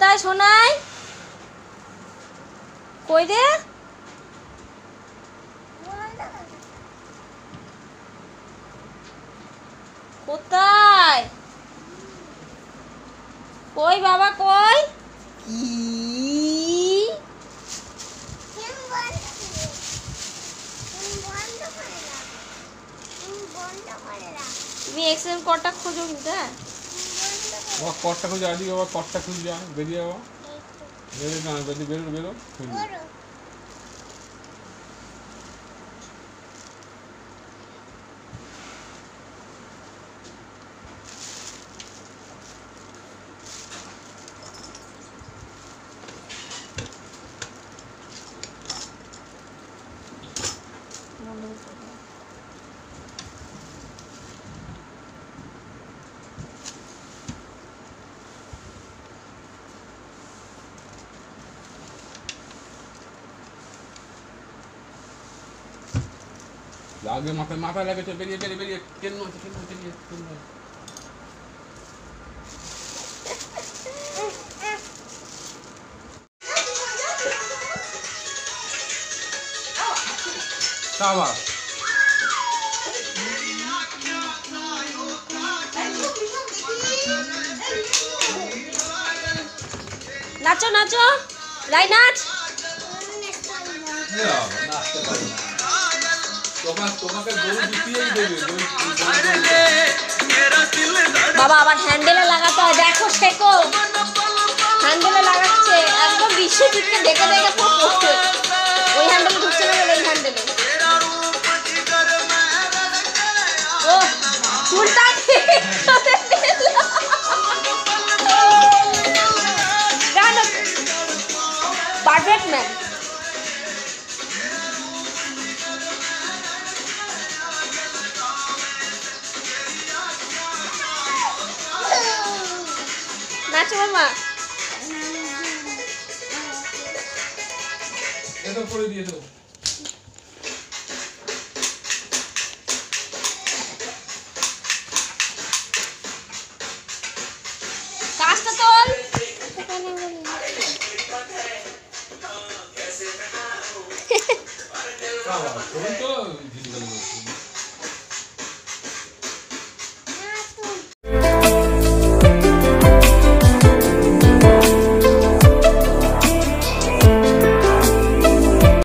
সোনাই? কই রে? কোথায়? কই বাবা কই? কি? তুমি এক্সেল কটা খোঁজো কিন্তু হ্যাঁ? বাবা কটটা খুঁজে আদি বাবা কটটা খুঁজে যা বেরিয়ে বাবা। বেরো না বেরিয়ে বেরো বেরো। খুঁজে আগে মাথায় মাথায় লেগেছে বেরিয়ে বেরিয়ে বেরিয়ে কেন আছে কেন বেরিয়ে কেন সাবাস নাচো নাচো লাই নাচ নাচতে পারি না বাবা আবার হ্যান্ডেলে লাগাতে হয় নাচো মামা এটা করে দিয়ে দেবো। কাজটা তোল। সাবাস তো গেলে